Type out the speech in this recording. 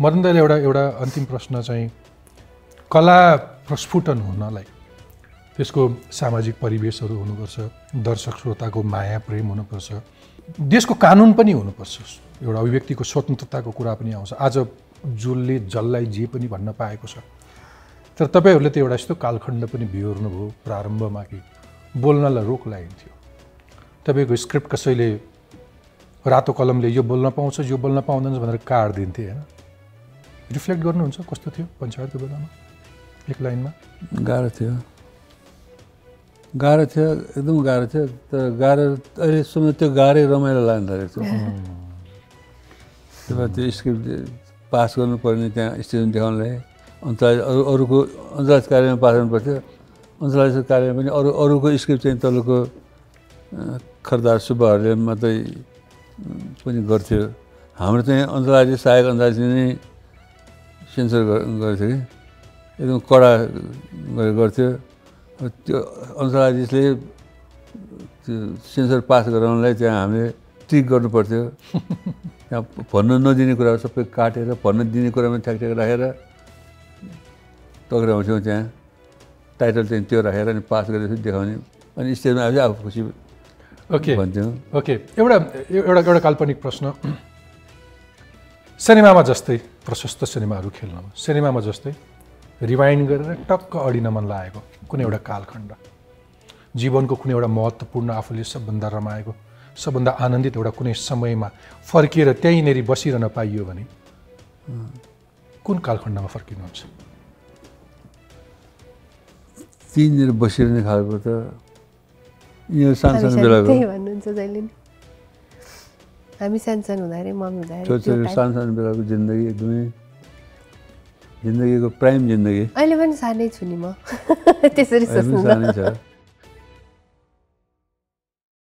मदन दाइले एउटा एउटा अन्तिम प्रश्न चाहिँ कला प्रस्फुटन हुनलाई त्यसको सामाजिक परिवेशहरू हुनुपर्छ दर्शक श्रोताको माया प्रेम हुनुपर्छ देशको कानुन पनि हुनुपर्छ। एउटा अभिव्यक्तिको स्वतन्त्रताको कुरा पनि आउँछ। आज जसले जसलाई जे पनि भन्न पाएको छ। तर तपाईँहरूले त एउटा यस्तो कालखण्ड पनि बिहोर्नुभयो प्रारम्भमा कि बोल्नलाई रोक लगाइन्थ्यो तपाईँको स्क्रिप्ट कसैले रातो कलमले यो बोल्न पाउँछ यो बोल्न पाउँदैन भनेर कार्ड दिन्थे होइन? रिफ्लेक्ट गर्नुहुन्छ? कस्तो थियो? पञ्चायतको बेलामा एक लाइनमा? गाह्रो थियो। गाह्रो थियो एकदम गाह्रो थियो। तर गाह्रो अहिलेसम्म त्यो गाह्रै रमाइलो लाग्न थालेको छ त्यो त्यो स्क्रिप्ट पास गर्नुपर्ने त्यहाँ स्टेसन देखाउनलाई। अन्तर्राष्ट्रिय अरू अरूको अन्तर्राष्ट्रिय कार्यमा पास गर्नुपर्थ्यो। अन्तर्राष्ट्रिय कार्यमा पनि अरू अरूको स्क्रिप्ट चाहिँ तलको खरदार सुब्बाहरूले मात्रै पनि गर्थ्यो। हाम्रो चाहिँ अन्तर्राष्ट्रिय सहायक अन्तर्राष्ट्रिय नै सेन्सर गर्थ्यो कि एकदम कडा गर्थ्यो। त्यो अन्तर्राष्ट्रियले त्यो सेन्सर पास गराउनलाई त्यहाँ हामीले ट्रिक गर्नु पर्थ्यो त्यहाँ भन्न नदिने कुराहरू सबै काटेर भन्न दिने कुरामा ठ्याक ठ्याक राखेर टक्राउँथ्यौँ त्यहाँ। टाइटल चाहिँ त्यो राखेर अनि पास गरेर देखाउने अनि स्टेजमा आएपछि आफू खुसी ओके। भन्थ्यौँ। ओके। एउटा एउटा एउटा काल्पनिक प्रश्न। सिनेमामा जस्तै प्रशस्त सिनेमाहरू खेल्नमा सिनेमामा जस्तै रिवाइन्ड गरेर टक्क अडिन मन लागेको कुनै एउटा कालखण्ड। जीवनको कुनै एउटा महत्त्वपूर्ण आफूले सबभन्दा रमाएको सबभन्दा आनन्दित एउटा कुनै समयमा फर्किएर त्यहीँनिर बसिरहन पाइयो भने कुन कालखण्डमा फर्किनुहुन्छ? तिनजना बसिरहने खालको त यो सानो सानो बेलाको हामी सानो सानो हुँदाखेरि मम्मी हुँदाखेरि त्यो छोटो time- सानो सानो बेलाको जिन्दगी एकदमै जिन्दगीको प्राइम जिन्दगी अहिले पनि सानै छु नि म त्यसरी सोच्नु